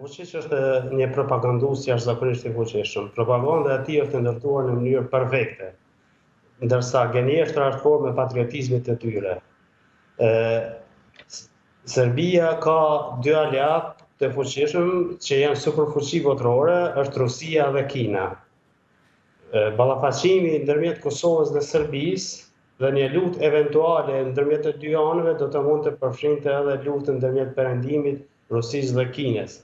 Vuçiq është një propagandues jashtëzakonisht i fuqishëm. Propaganda e tij është e ndërtuar në mënyrë perfekte. Ndërsa gënjeshtra është formë e patriotizmit të tyre. Ë Serbia ka dy aleatë të fuqishëm që janë superfuqi botërore, është Rusia dhe Kina. Ë ballafaqimi ndërmjet Kosovës dhe Serbisë dhe një luftë eventuale ndërmjet të dy anëve do të mund të përfshinte edhe luftën ndërmjet Perëndimit, Rusisë dhe Kinës.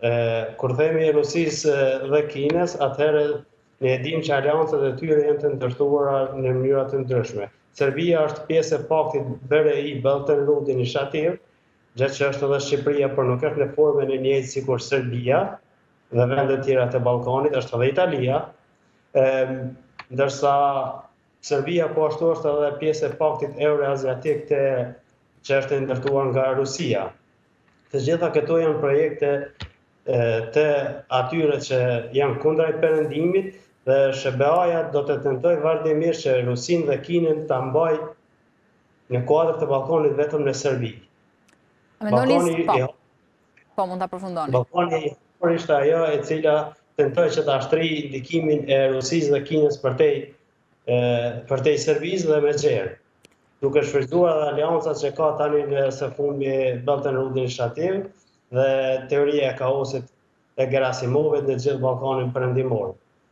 Ë, kur themi Rusisë dhe Kinës, atëherë ne e dimë që aleancat e tyre janë të ndërtuara në mënyra të ndryshme. Serbia është pjesë e paktit BRI Belt and Road Initiative, gjë që është edhe Shqipëria, por nuk është në formën e njëjtë sikur Serbia dhe vendet tjera të Ballkanit, është edhe Italia, Ndërsa Serbia po ashtu është edhe pjesë e paktit euroaziatik të që është e ndërtuar nga Rusia. Të gjitha këto janë projekte të atyre që janë kundra Perëndimit dhe SHBA-ja do të tentojë vazhdimisht që Rusinë dhe Kinën ta mbajë në kuadër të Ballkanit vetëm në Serbi. Ballkani po. Po, mund ta përfundoni. Ballkani i Hapur ishte ajo e cila tentoi që ta shtrijë ndikimin e Rusisë dhe Kinës përte përtej Serbisë dhe më gjerë. Duke shfrytëzuar dhe aleanca që ka tani më së fundi Belt and Road Initiative dhe teoria e kaosit e Gerasimovit në gjithë Ballkanin Perëndimor.